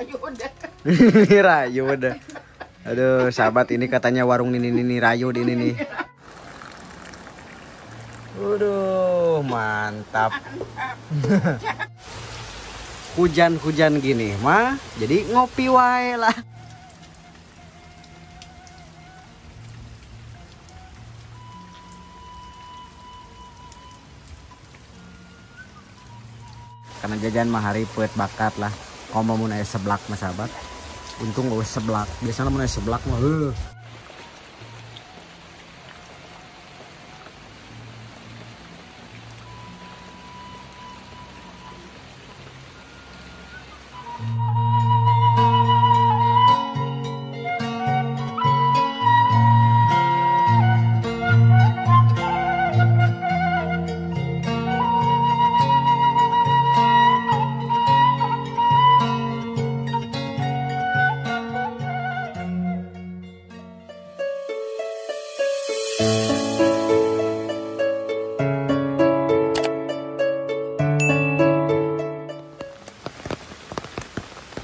Ini rayu udah. Nini Rayu udah. Aduh, sahabat ini katanya warung Nini Nini Rayu di ini nih. Waduh, mantap. Hujan-hujan gini mah, jadi ngopi wae lah. Karena jajan mah hari puet bakat lah. Komo mun aya seblak mah sahabat. Untung gak seblak. Biasanya mun aya seblak mah heuh.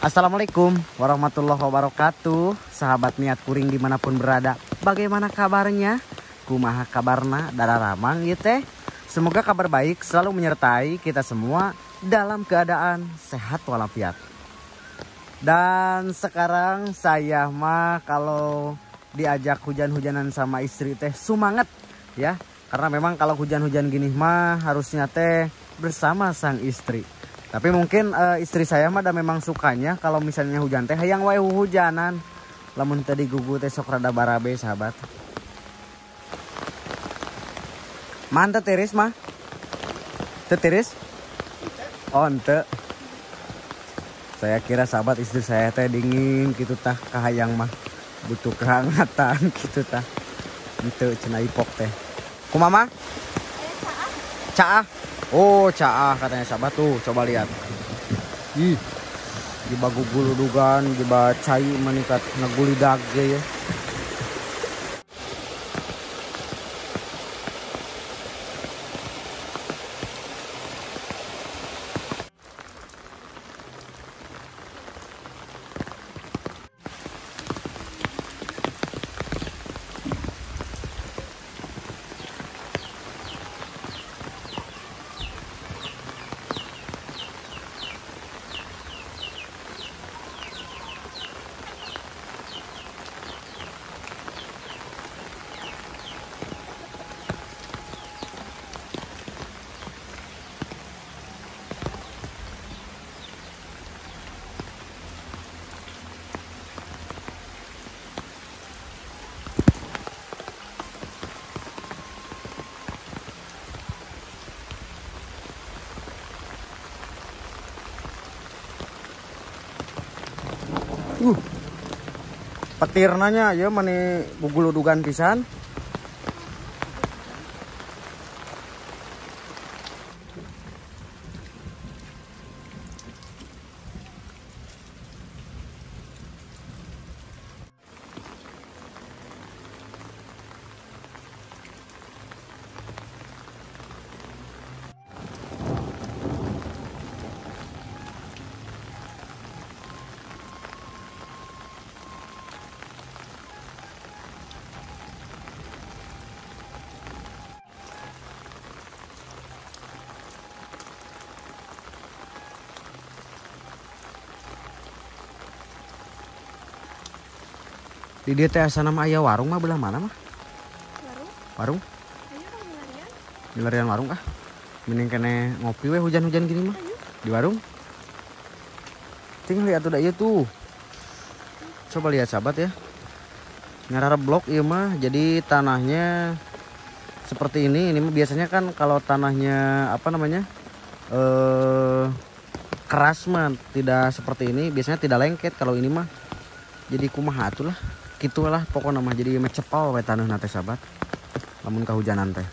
Assalamualaikum warahmatullahi wabarakatuh. Sahabat niat kuring di mana pun berada Bagaimana kabarnya? Kumaha kabarna Dara Ramang gitu teh? Semoga kabar baik selalu menyertai kita semua Dalam keadaan sehat walafiat. Dan sekarang saya mah kalau diajak hujan-hujanan sama istri teh Semangat ya. Karena memang kalau hujan-hujan gini mah harusnya teh bersama sang istri tapi mungkin eh, istri saya mah ada memang sukanya kalau misalnya hujan teh hayang wae hujanan. Lamun tadi gugu teh sok rada barabe sahabat. Mantep tiris mah. Teu tiris? Oh ente. Saya kira sahabat istri saya teh dingin gitu tah kahayang mah. Butuh kehangatan gitu tah. Ente cenah ipok teh. Kumama? Caah. Oh, caah katanya sahabat tuh. Coba lihat. Ih. Jiba guguludugan, jiba cai meningkat ngaguli dage ya. Petirnanya ya mani guguludugan pisan. Di dia teh asana mah aya warung mah belah mana mah? Warung? Warung? Larian. Di larian warung kah? Mending kene ngopi we hujan-hujan gini mah. Di warung? Tinggal lihat udah iya tuh. Coba lihat sahabat ya. Ngarara blok iya mah. Jadi tanahnya seperti ini. Ini mah biasanya kan kalau tanahnya apa namanya? Eh keras mah tidak seperti ini. Biasanya tidak lengket kalau ini mah. Jadi kumaha atuh lah. Gitulah pokoknya mah jadi mecepal we tanah nate sahabat. Lamun kahujanan teh.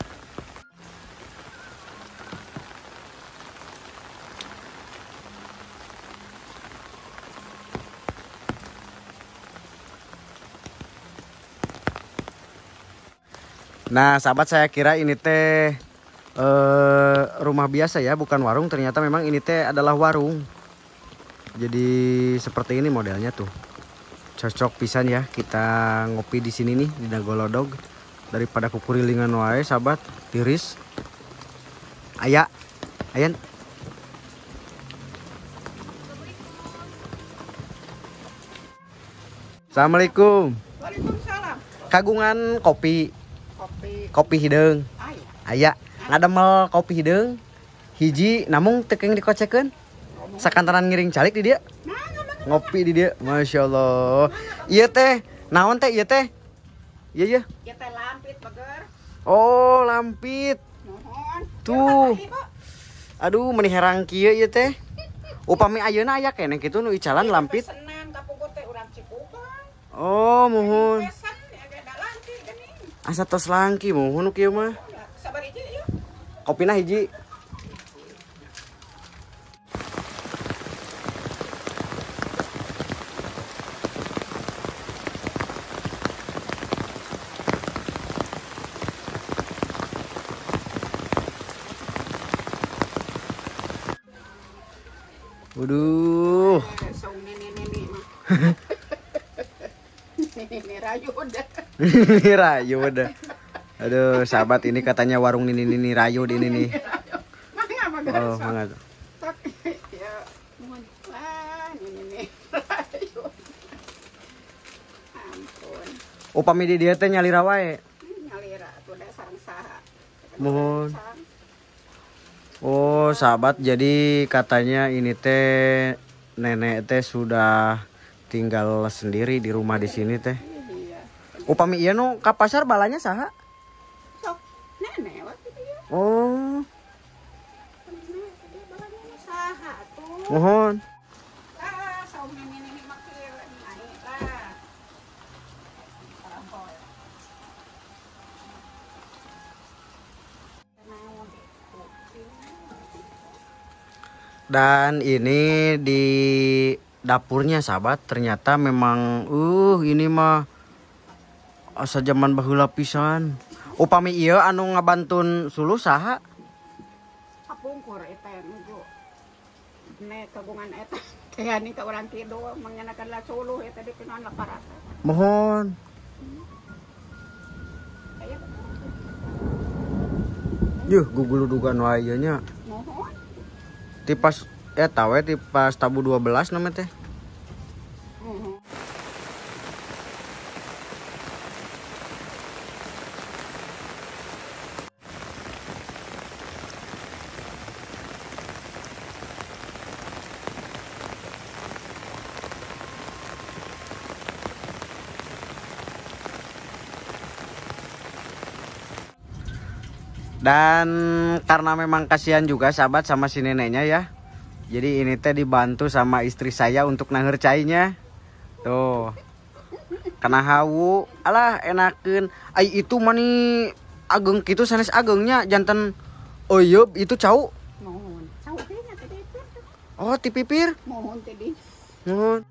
Nah, sahabat saya kira ini teh eh rumah biasa ya, bukan warung. Ternyata memang ini teh adalah warung. Jadi seperti ini modelnya tuh. Cocok pisan ya kita ngopi di sini nih di Dagolodog daripada kukurilingan wae sahabat tiris. Aya, ayan. Assalamualaikum. Waalaikumsalam. Kagungan kopi, Kopi kopi hideung. ayah. Aya, ngademel kopi hideung. Hiji namung tekeng dikocekeun. Sakantaran ngiring calik di dia. Ngopi di dia. Masya Allah. Iya teh. Naon teh iya teh? Iya iya. Ya teh lampit bager. Oh, lampit. Mohon. Tuh. Ya, Aduh, meni herang kieu ieu teh. Upami ayeuna aya keneh kitu nu lampit. Teh urang Cikupang. Oh. Pesan ya lampit. Asa tos langki nu kieu mah. Yuk. Kopina hiji. Waduh. Eh, Saung nini-nini mah. Nini rayu udah. Ini rayu udah. Aduh, sahabat ini katanya warung ini ini rayu di ini nih. Oh. Sok. Ya. Mohon. Wah, nini rayu. Ampun. Upami di dia teh nyalira wae. Nyalira tuh da sareng saha. Mohon. Oh, sahabat, jadi katanya ini teh nenek teh sudah tinggal sendiri di rumah di sini teh. Iya. Upami ieu nu ka pasar balanya saha? Sok. Nenek waktu itu ya. Oh, mohon. Ah. Dan ini di dapurnya sahabat ternyata memang uh ini mah asa zaman baheula pisan. Upami ieu anu ngabantun suluh saha? Apungkur eta nuju. Ne kagungan eta. Kaya ni ka urang kido mangyanakan la suluh eta di pinuan la parasa. Mohon. Yuh, guguludugan wae ieu nya. mohon. Tipas eta we tipas tabu 12 namanya teh. Dan karena memang kasihan juga sahabat sama si neneknya ya. Jadi ini teh dibantu sama istri saya untuk nangercainya. Tuh. Karena hawu, alah enakeun. Ai itu mani ageng kitu sanes agengnya jantan Oh iya, itu cau. Mohon. Oh, ti pipir. Mohon tadi. Ningan.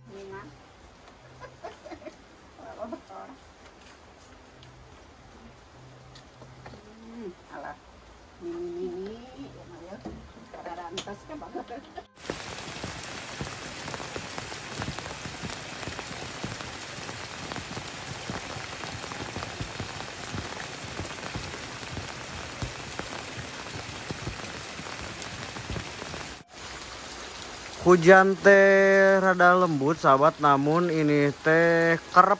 Hmm, alah. Pada rantas ka Hujan teh rada lembut sahabat namun ini teh kerep.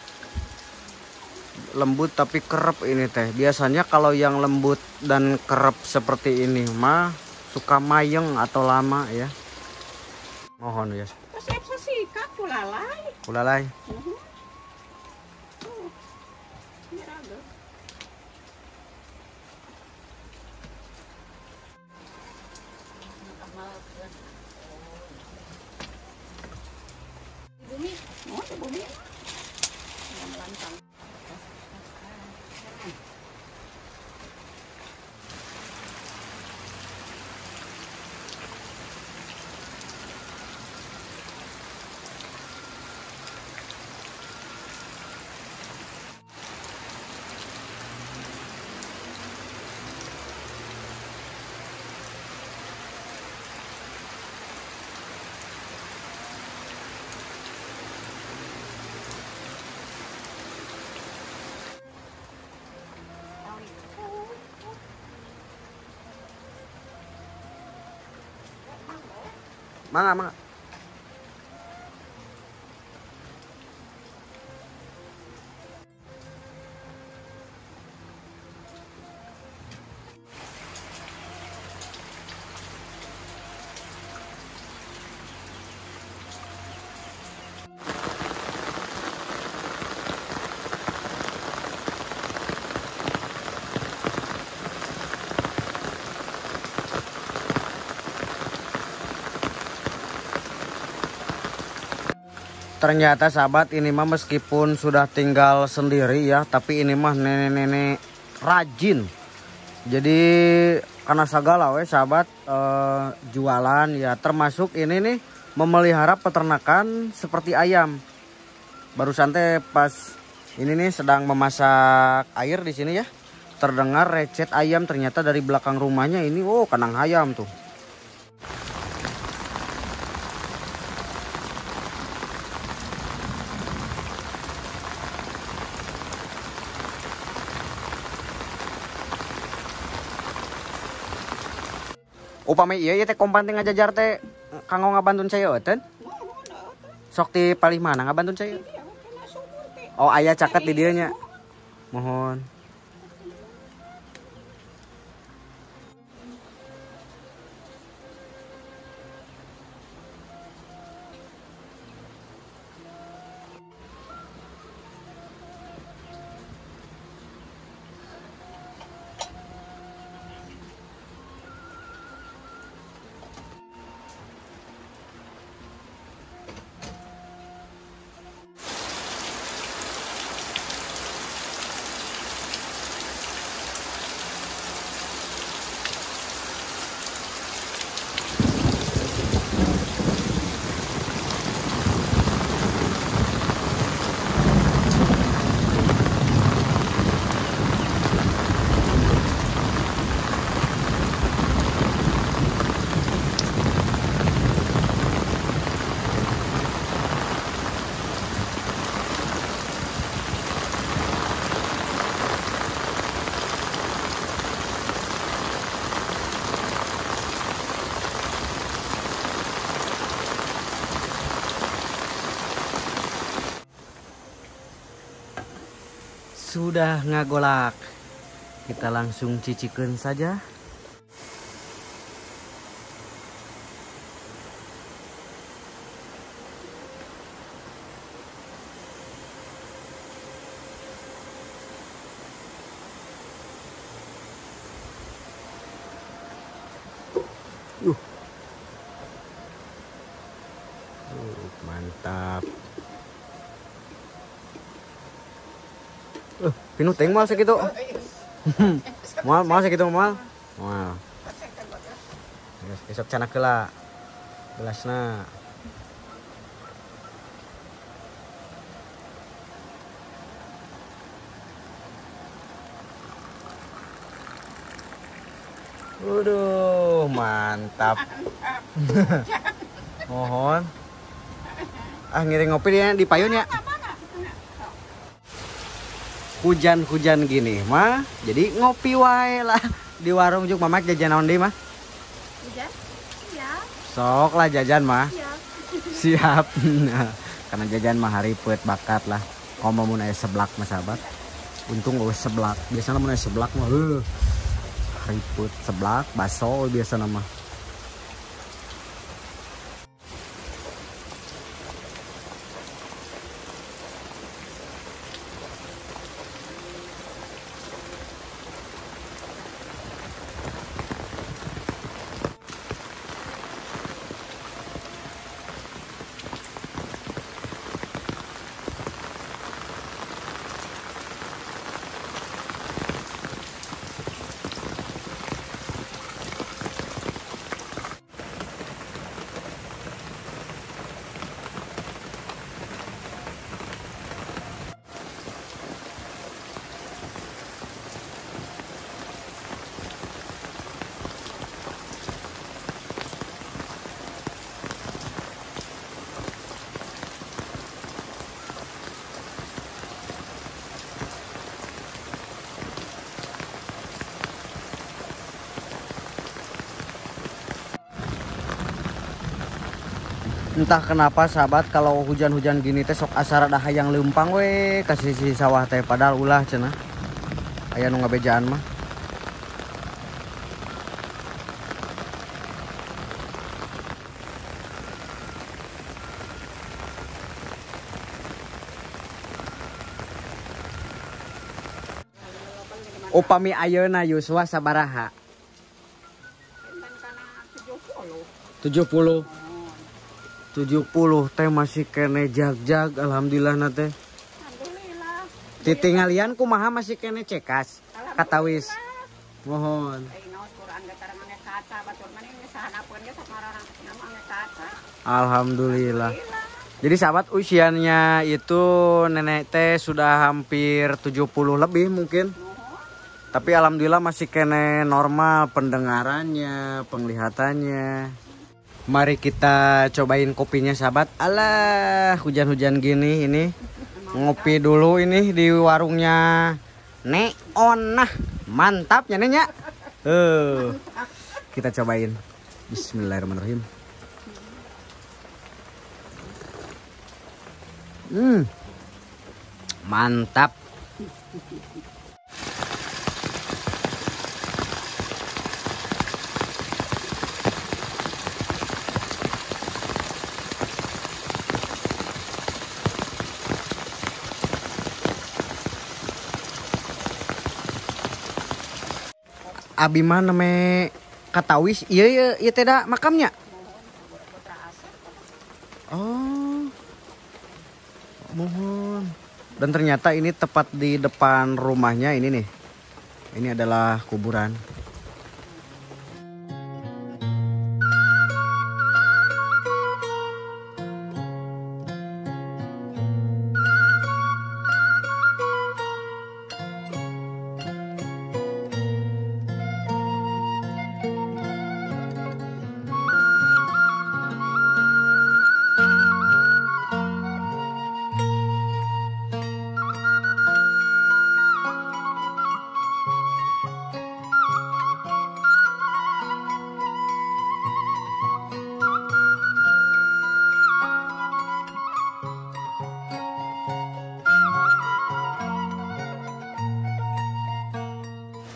Lembut tapi kerep ini teh. Biasanya kalau yang lembut dan kerep seperti ini mah suka mayeng atau lama ya. Mohon ya. Siap sasika oh di bumi. Yang lantang. Mangga, mangga. Ternyata sahabat ini mah meskipun sudah tinggal sendiri ya, tapi ini mah nenek-nenek rajin. Jadi karena segala we sahabat eh, jualan ya termasuk ini nih memelihara peternakan seperti ayam. Baru santai pas ini nih sedang memasak air di sini ya. Terdengar recet ayam ternyata dari belakang rumahnya ini oh kanang ayam tuh. Upami iya ieu teh kompanting ngajajar teh kanggo ngabantun saya euteun. Sok ti palih mana ngabantun saya? Oh ayah caket di dieu nya. Mohon. Sudah ngagolak. Kita langsung cicikeun saja. Uh. Uh, mantap. Eh, pinuteng mal segitu. mal mal segitu mal. Mal. Besok cana kela. Gelasna. Waduh, mantap. Mohon. Ah, ngiring ngopi dia di payun ya. Hujan-hujan gini mah, jadi ngopi wae lah di warung juk mamak jajan naon deui mah. Hujan? Iya. Sok lah jajan mah. Iya. Siap. Karena jajan mah hari puet bakat lah. Komo mun aya seblak mah sahabat. Untung gak seblak. Biasanya mun aya seblak mah heuh. Ribut seblak, baso biasa nama. Entah kenapa sahabat kalau hujan-hujan gini teh sok asara dah yang lempang we kasih si sawah teh padahal ulah cenah. Aya nu ngabejaan mah. Upami ayeuna Yuswa sabaraha? Kan kana 70. 70 70 teh masih kene jag-jag alhamdulillah na teh. Titingalian kumaha masih kene cekas? Katawis. Mohon. Kata. alhamdulillah. Jadi sahabat usianya itu nenek teh sudah hampir 70 lebih mungkin. Tapi alhamdulillah masih kene normal pendengarannya penglihatannya mari kita cobain kopinya sahabat alah hujan-hujan gini ini. Ngopi dulu ini di warungnya neon nah mantap ya nenya eh kita cobain. Bismillahirrahmanirrahim. Hmm. Mantap Abi mah name katawis. Iya iya iya tidak makamnya. Oh. Mohon. Dan ternyata ini tepat di depan rumahnya ini nih. Ini adalah kuburan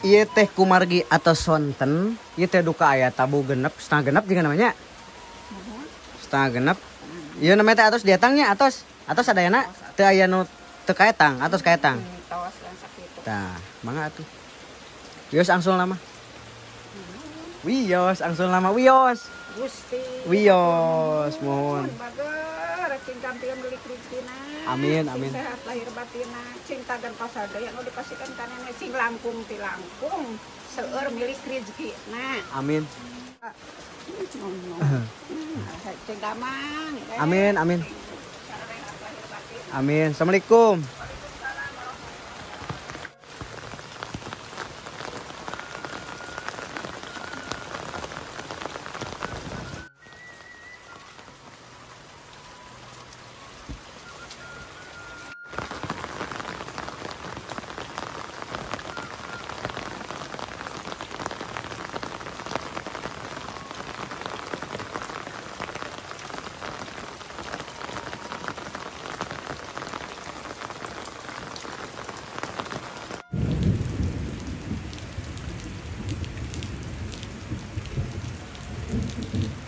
Iya teh kumargi atau sonten Iya teh duka ayat tabu genep setengah genep juga namanya setengah genep Iya namanya teh atos diatangnya atos atos ada yana teh aya nu kaetang kaetang Mitos yang sakitu. Tah, mangga atuh. Wios angsul nama. Wios angsul nama Wios. Gusti. Wios mohon. Bager. Amin, amin. Sehat lahir batina, cinta dan pasada yang dipasikan kanene sing langkung ti langkung. Seueur milik rezeki. Nah, Amin. cing damang. Amin, amin. Amin. Assalamualaikum. Amen.